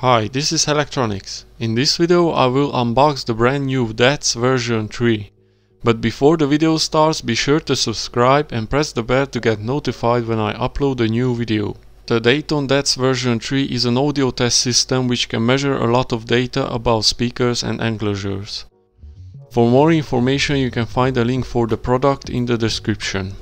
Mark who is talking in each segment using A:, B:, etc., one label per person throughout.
A: Hi, this is Helectronics. In this video I will unbox the brand new DATS version 3. But before the video starts be sure to subscribe and press the bell to get notified when I upload a new video. The Dayton DATS version 3 is an audio test system which can measure a lot of data about speakers and enclosures. For more information you can find a link for the product in the description.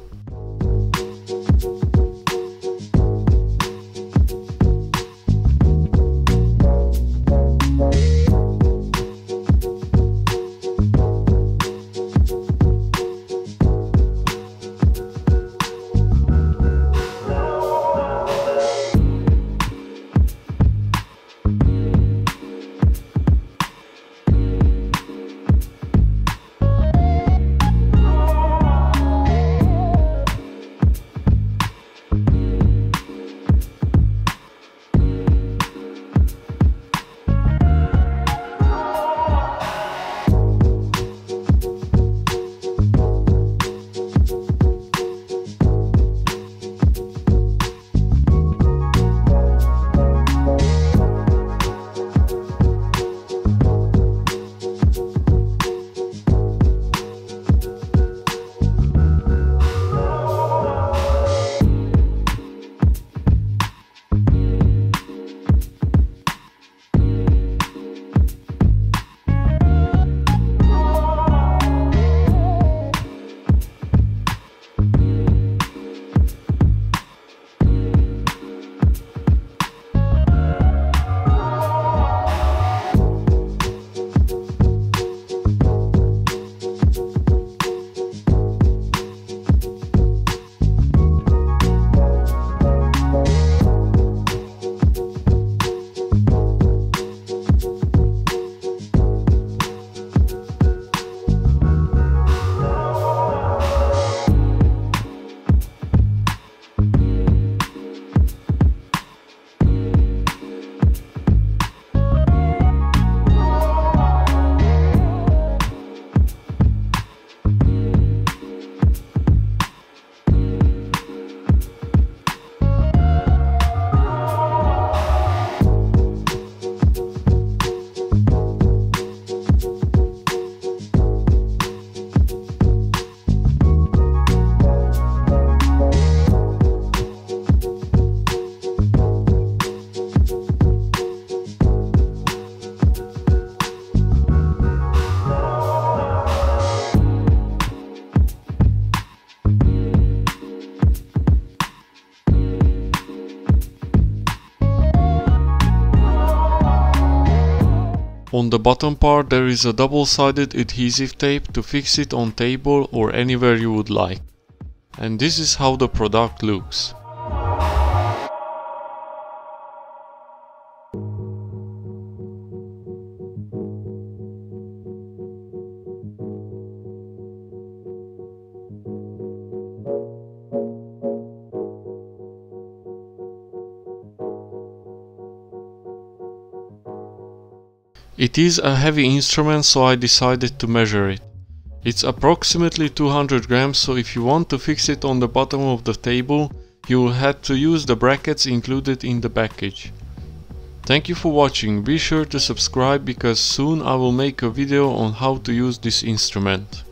A: On the bottom part there is a double-sided adhesive tape to fix it on table or anywhere you would like. And this is how the product looks. It is a heavy instrument so I decided to measure it. It's approximately 200 grams so if you want to fix it on the bottom of the table you will have to use the brackets included in the package. Thank you for watching, be sure to subscribe because soon I will make a video on how to use this instrument.